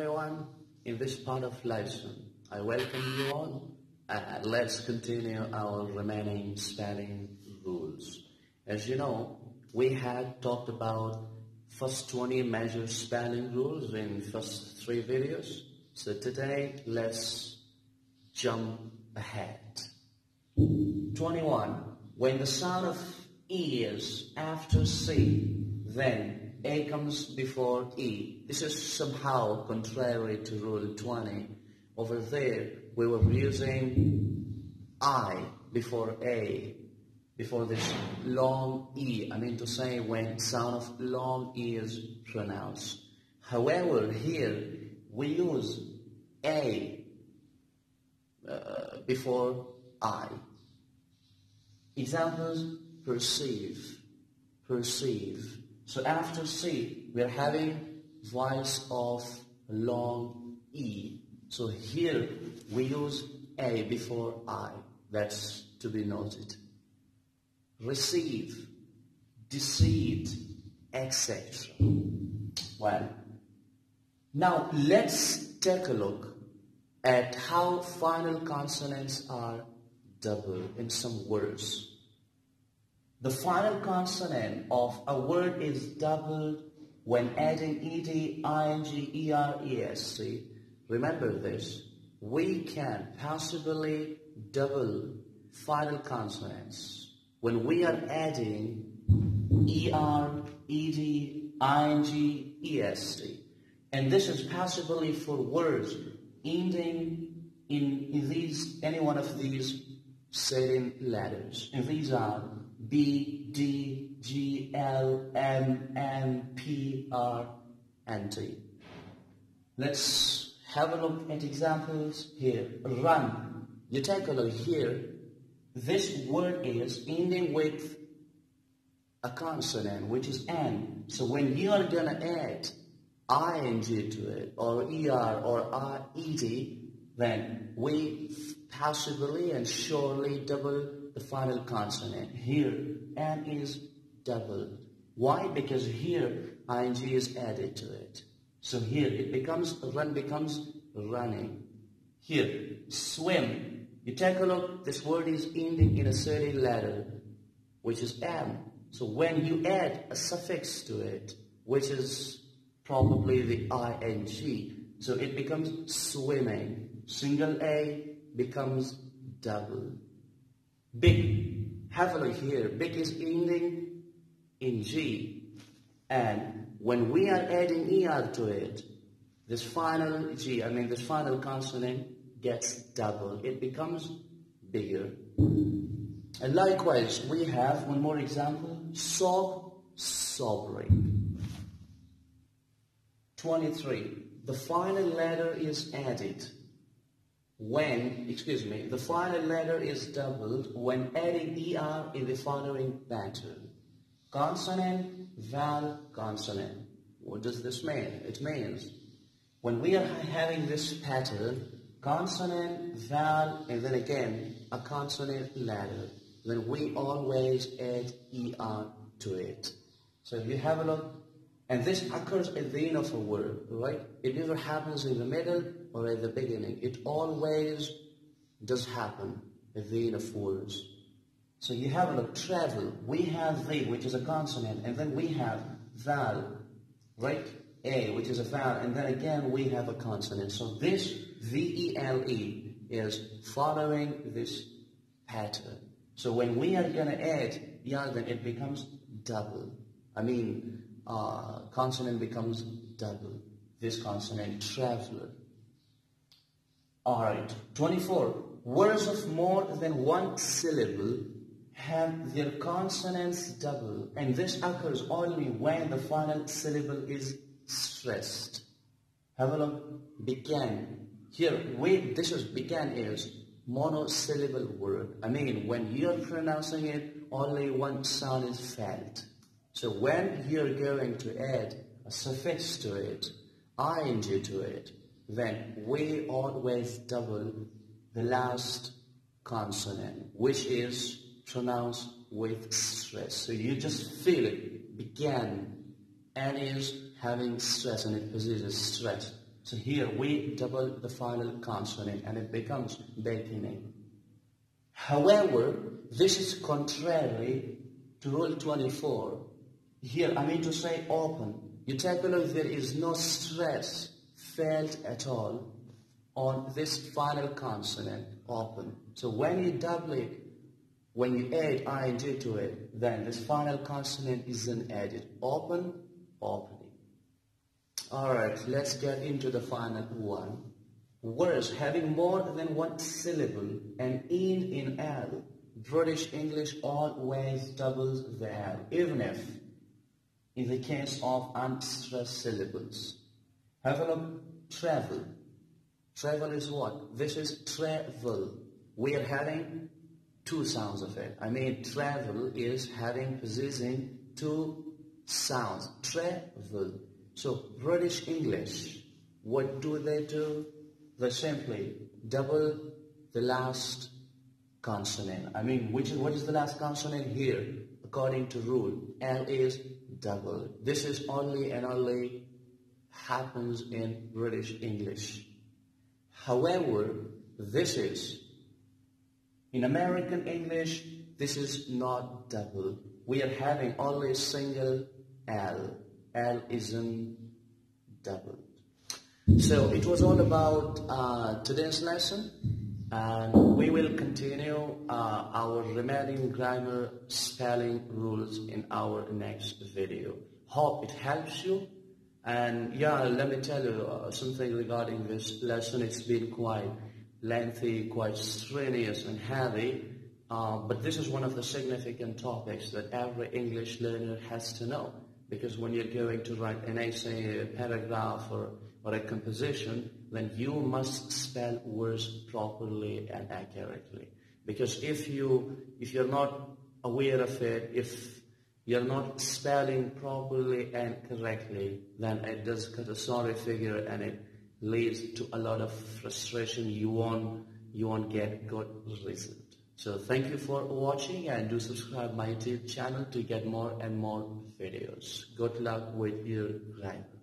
everyone in this part of lesson. I welcome you all. Uh, let's continue our remaining spelling rules. As you know, we had talked about first 20 major spelling rules in first three videos. So today, let's jump ahead. 21. When the sound of E is after C, then A comes before E. This is somehow contrary to Rule 20. Over there, we were using I before A, before this long E. I mean to say when sound of long E is pronounced. However, here we use A uh, before I. Examples, perceive, perceive. So after C, we're having voice of long E. So here we use A before I. That's to be noted. Receive, deceit, etc. Well, now let's take a look at how final consonants are double in some words. The final consonant of a word is doubled when adding ed, ing, er, est. Remember this. We can possibly double final consonants when we are adding er, ed, ing, est. And this is possibly for words ending in, in these any one of these setting letters. And these are B, D, G, L, M, N, P, R, and T. Let's have a look at examples here. Run. You take a look here. This word is ending with a consonant, which is N. So when you are going to add ing to it, or er, or ed, then we possibly and surely double the final consonant. Here, N is doubled. Why? Because here, ing is added to it. So here, it becomes, run becomes running. Here, swim. You take a look, this word is ending in a certain letter, which is M. So when you add a suffix to it, which is probably the ing, so it becomes swimming. Single A becomes double. Big, have a look here. Big is ending in G. And when we are adding ER to it, this final G, I mean this final consonant gets double. It becomes bigger. And likewise, we have one more example. Sob, sobering. 23. The final letter is added when, excuse me, the final letter is doubled when adding ER in the following pattern. Consonant, vowel, consonant. What does this mean? It means when we are having this pattern, consonant, vowel, and then again a consonant letter, then we always add ER to it. So if you have a look, and this occurs at the end of a word, right? It never happens in the middle or at the beginning. It always does happen at the end of words. So you have a travel. We have the, which is a consonant, and then we have vowel, right? A, which is a vowel, and then again we have a consonant. So this V-E-L-E is following this pattern. So when we are going to add yeah, it becomes double. I mean, uh, consonant becomes double. This consonant, traveler. Alright, 24. Words of more than one syllable have their consonants double, and this occurs only when the final syllable is stressed. Have a look. Began. Here, we, this is began is monosyllable word. I mean, when you're pronouncing it, only one sound is felt. So when you're going to add a suffix to it, ing to it, then we always double the last consonant, which is pronounced with stress. So you just feel it, began, and is having stress and it possesses stress. So here we double the final consonant and it becomes beginning. However, this is contrary to Rule 24. Here, I mean to say open. You take a look, there is no stress felt at all on this final consonant, open. So when you double it, when you add ing to it, then this final consonant isn't added. Open, opening. Alright, let's get into the final one. Words having more than one syllable and in in L. British English always doubles the L, even if in the case of unstressed syllables. Have a look, travel. Travel is what? This is travel. We are having two sounds of it. I mean, travel is having, possessing two sounds. Travel. So, British English, what do they do? They simply double the last consonant. I mean, which is, what is the last consonant here? According to rule, L is double. This is only and only happens in British English. However, this is, in American English, this is not double. We are having only single L. L isn't double. So it was all about uh, today's lesson and we will continue uh, our remaining grammar spelling rules in our next video. Hope it helps you and yeah, let me tell you uh, something regarding this lesson. It's been quite lengthy, quite strenuous and heavy, uh, but this is one of the significant topics that every English learner has to know because when you're going to write an essay, a paragraph or or a composition, then you must spell words properly and accurately. Because if you if you're not aware of it, if you're not spelling properly and correctly, then it does cut a sorry figure and it leads to a lot of frustration. You won't you won't get good result. So thank you for watching and do subscribe my YouTube channel to get more and more videos. Good luck with your grammar.